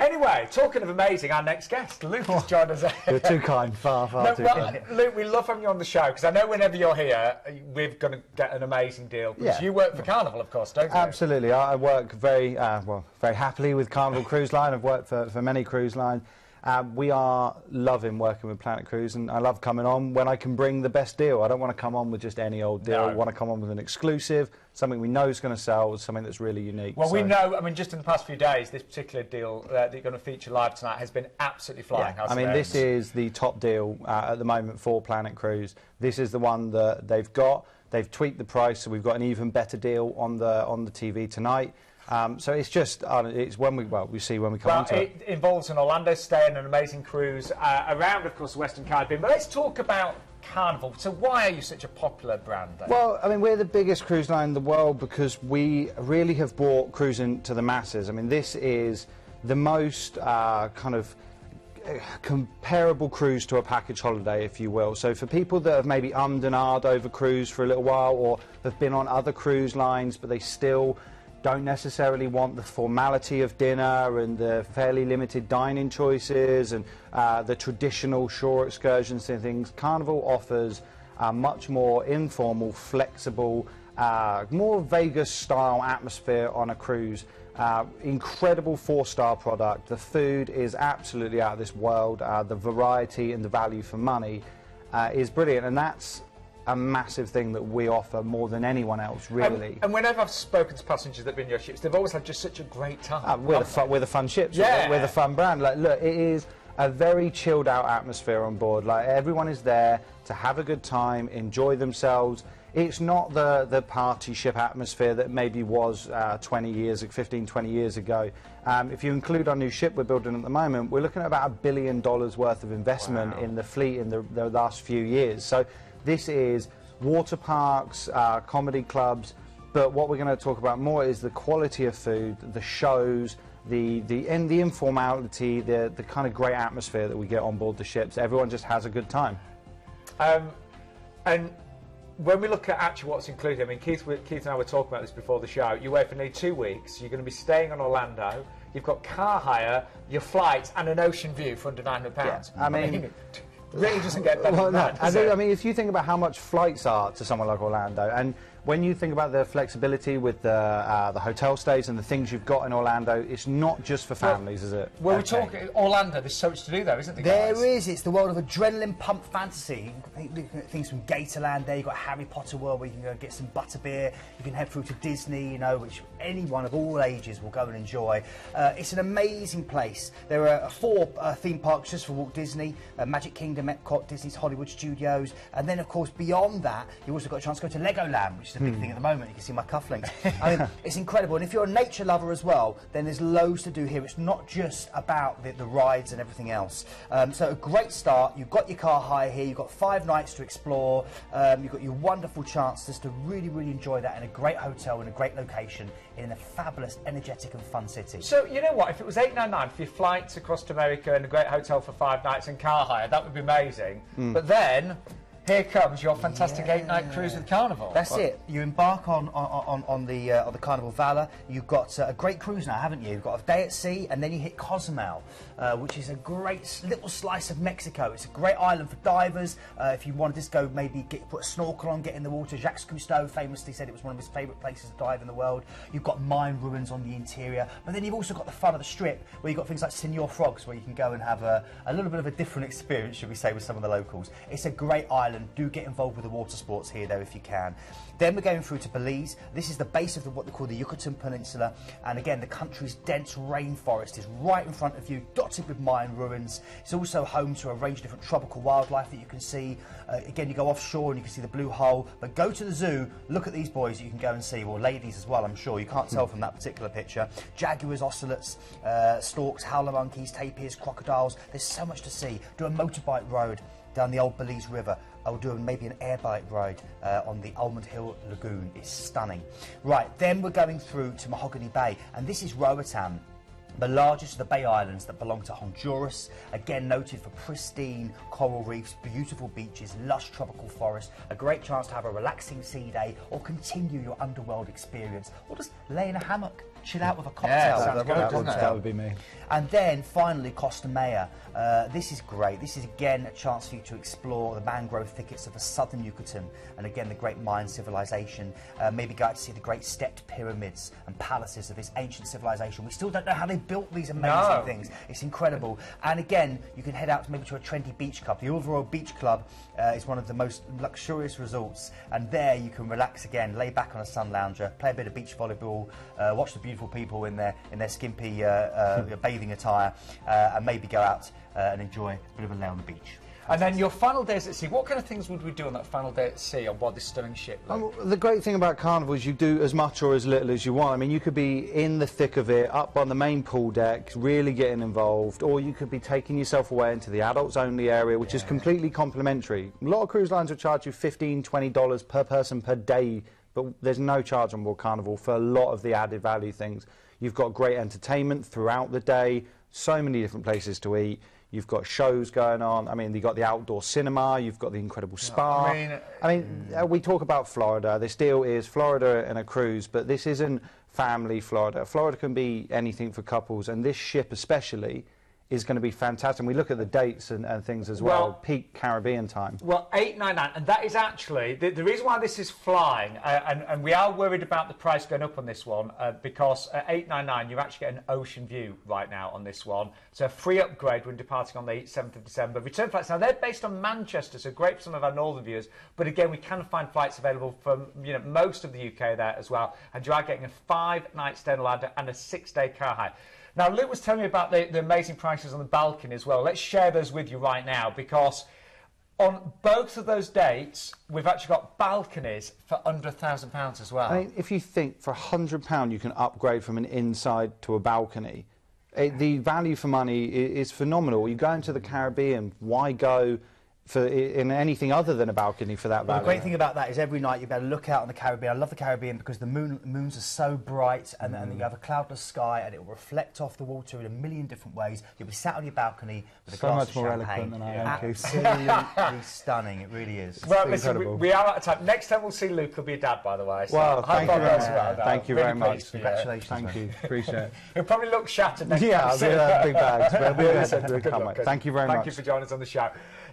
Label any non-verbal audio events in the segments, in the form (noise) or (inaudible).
Anyway, talking of amazing, our next guest, Luke, has joined us. You're too (laughs) kind, far, far No, too well, kind. Luke, we love having you on the show because I know whenever you're here, we're going to get an amazing deal. Because Yeah. you work for Carnival, of course, don't you? Absolutely. I I work very, uh, well, very happily with Carnival Cruise Line. I've worked for, for many cruise lines. Um, we are loving working with Planet Cruise, and I love coming on when I can bring the best deal. I don't want to come on with just any old deal. I want to come on with an exclusive, something we know is going to sell, something that's really unique. Well, we know, I mean, just in the past few days, this particular deal uh, that you're going to feature live tonight has been absolutely flying. I mean, this is the top deal uh, at the moment for Planet Cruise. This is the one that they've got. They've tweaked the price, so we've got an even better deal on the on the TV tonight. Um, so it's just, uh, it's when we well, we see when we come Well, it. it involves an Orlando stay and an amazing cruise uh, around, of course, the Western Caribbean. But let's talk about Carnival. So, why are you such a popular brand? Then? Well, I mean, we're the biggest cruise line in the world because we really have brought cruising to the masses. I mean, this is the most uh, kind of uh, comparable cruise to a package holiday, if you will. So for people that have maybe ummed and ahed over cruise for a little while or have been on other cruise lines, but they still don't necessarily want the formality of dinner and the fairly limited dining choices and uh, the traditional shore excursions and things, Carnival offers a much more informal, flexible, uh, more Vegas-style atmosphere on a cruise. Uh, incredible four-star product. The food is absolutely out of this world. Uh, the variety and the value for money uh, is brilliant, and that's a massive thing that we offer more than anyone else, really. And, whenever I've spoken to passengers that have been in your ships, they've always had just such a great time. Uh, we're, the fun, we're the fun ships. we're- Yeah. We're the fun brand. Like, look, it is a very chilled out atmosphere on board. Like, everyone is there to have a good time, enjoy themselves. It's not the, the party ship atmosphere that maybe was uh, 20 years, 15, 20 years ago. Um, if you include our new ship we're building at the moment, we're looking at about a billion dollars worth of investment in the fleet in the, the last few years. So this is water parks, uh, comedy clubs, but what we're going to talk about more is the quality of food, the shows, the the and the informality, the the kind of great atmosphere that we get on board the ships. Everyone just has a good time. Um, and when we look at actually what's included, I mean, Keith, we- Keith and I were talking about this before the show. You're away for nearly two weeks. You're going to be staying on Orlando. You've got car hire, your flight, and an ocean view for under nine hundred pounds. Yeah, I mean- (laughs) really doesn't get better Well, than no, that. I, think. I mean, if you think about how much flights are to somewhere like Orlando, and when you think about the flexibility with the uh, the hotel stays and the things you've got in Orlando, it's not just for families, is it? well, we're talking Orlando. There's so much to do there, isn't there? There guys? is. It's the world of adrenaline pump fantasy. You can look at things from Gatorland there. You've got Harry Potter world where you can go and get some butterbeer. You can head through to Disney, you know, which anyone of all ages will go and enjoy. Uh, it's an amazing place. There are four uh, theme parks just for Walt Disney, uh, Magic Kingdom, Epcot, Disney's Hollywood Studios. And then, of course, beyond that, you've also got a chance to go to Legoland, which is a big thing at the moment. You can see my cufflinks. (laughs) I mean, it's incredible. And if you're a nature lover as well, then there's loads to do here. It's not just about the, the rides and everything else. Um, so a great start. You've got your car hire here. You've got five nights to explore. Um, you've got your wonderful chance just to really, really enjoy that in a great hotel in a great location in a fabulous, energetic and fun city. So you know what? If it was eight nine nine for your flights across to America and a great hotel for five nights and car hire, that would be amazing. Hmm. But then here comes your fantastic eight night cruise with Carnival. That's it. You embark on on, on, on the uh, on the Carnival Valor. You've got uh, a great cruise now, haven't you? You've got a day at sea, and then you hit Cozumel, uh, which is a great little slice of Mexico. It's a great island for divers. Uh, if you want to just go, maybe get put a snorkel on, get in the water. Jacques Cousteau famously said it was one of his favourite places to dive in the world. You've got Mayan ruins on the interior, but then you've also got the fun of the strip, where you've got things like Senor Frogs, where you can go and have a, a little bit of a different (laughs) experience, should we say, with some of the locals. It's a great island. Do get involved with the water sports here, though, if you can. Then we're going through to Belize. This is the base of the, what they call the Yucatan Peninsula, and again, the country's dense rainforest is right in front of you, dotted with Mayan ruins. It's also home to a range of different tropical wildlife that you can see. Uh, again, you go offshore and you can see the blue hole, but go to the zoo, look at these boys you can go and see, well, ladies as well, I'm sure. You can't tell from that particular picture. Jaguars, ocelots, uh, storks, howler monkeys, tapirs, crocodiles. There's so much to see. Do a motorbike road down the old Belize River. I will do maybe an air bike ride uh, on the Almond Hill Lagoon. It's stunning. Right, then we're going through to Mahogany Bay, and this is Roatan. The largest of the Bay Islands that belong to Honduras, again noted for pristine coral reefs, beautiful beaches, lush tropical forests, a great chance to have a relaxing sea day or continue your underworld experience, or just lay in a hammock chill out with a cocktail. Yeah, with sounds good, cocktail. doesn't? That would be me. And then finally, Costa Maya. Uh, this is great. This is again a chance for you to explore the mangrove thickets of the southern Yucatan and again the great Mayan civilization. Uh, maybe go out to see the great stepped pyramids and palaces of this ancient civilization. We still don't know how they built these amazing No. things. It's incredible. And again, you can head out maybe to a trendy beach club. The Overall Beach Club uh, is one of the most luxurious resorts, and there you can relax again, lay back on a sun lounger, play a bit of beach volleyball, uh, watch the beautiful people in their in their skimpy uh, uh, (laughs) bathing attire, uh, and maybe go out uh, and enjoy a bit of a lay on the beach. And then your final days at sea. What kind of things would we do on that final day at sea on board this stunning ship? Luke? Um, the great thing about carnival is you do as much or as little as you want. I mean, you could be in the thick of it, up on the main pool deck, really getting involved, or you could be taking yourself away into the adults only area, which is completely complimentary. A lot of cruise lines will charge you $15, $20 per person per day, but there's no charge on board carnival for a lot of the added value things. You've got great entertainment throughout the day, so many different places to eat. You've got shows going on. I mean, you've got the outdoor cinema. You've got the incredible spa. I mean, I mean, uh, we talk about Florida. This deal is Florida and a cruise, but this isn't family Florida. Florida can be anything for couples, and this ship especially is going to be fantastic. We look at the dates and, and things as well, Well- peak Caribbean time. Well, 899, and that is actually the, the reason why this is flying, uh, and, and we are worried about the price going up on this one uh, because at 899 you're actually get an ocean view right now on this one. So a free upgrade when departing on the 7th of December. Return flights now they're based on Manchester, so great for some of our northern viewers. But again, we can find flights available from you know most of the UK there as well, and you are getting a five-night stay in Orlando and a six-day car hire. Now, Luke was telling me about the, the amazing prices on the balcony as well. Let's share those with you right now because on both of those dates, we've actually got balconies for under a thousand pounds as well. I mean, if you think for £100 you can upgrade from an inside to a balcony, it, the value for money is, is phenomenal. You go into the Caribbean, why go for in anything other than a balcony for that Well, value? the great thing about that is every night you better look out on the Caribbean. I love the Caribbean because the moon, moons are so bright and, and you mm. have a cloudless sky and it will reflect off the water in a million different ways. You'll be sat on your balcony with a So glass much of more champagne. eloquent than I am, Keith. Absolutely (laughs) stunning, it really is. well, listen, we, incredible. we are out of time. Next time we'll see Luke, will be a dad, by the way. So Well, thank you five very much. Thank you Really very much. pleased for. Congratulations. Thank you. Appreciate it. (laughs) He'll probably look shattered next Yeah, time. I'll you see do him. that big bags. (laughs) but we'll- Listen, we'll good come, luck. Thank you very much. Thank you for joining us on the show.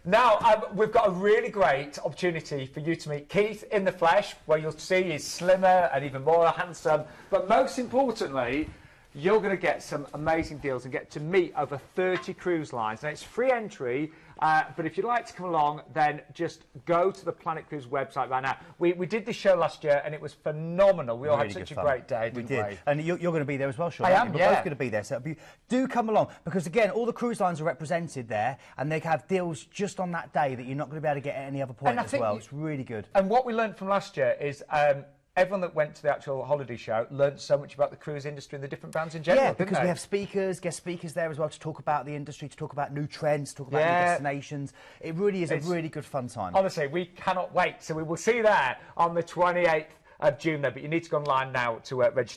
Now, um, we've got a really great opportunity for you to meet Keith in the flesh, where you'll see he's slimmer and even more handsome. But most importantly, you're going to get some amazing deals and get to meet over 30 cruise lines. Now, it's free entry, uh, but if you'd like to come along, then just go to the Planet Cruise website right now. We, we did this show last year and it was phenomenal. We all Really had such a fun. great day, We did. we? And you're, you're going to be there as well, Sean. I am. We're yeah. both going to be there. So be, do come along because, again, all the cruise lines are represented there and they have deals just on that day that you're not going to be able to get at any other point And as well. you- It's really good. And what we learned from last year is um, everyone that went to the actual holiday show learned so much about the cruise industry and the different brands in general. Yeah, because we have speakers, guest speakers there as well to talk about the industry, to talk about new trends, to talk about Yeah. new destinations. It really is It's- a really good fun time. Honestly, we cannot wait. So we will see you there on the 28th of June there, but you need to go online now to uh, register.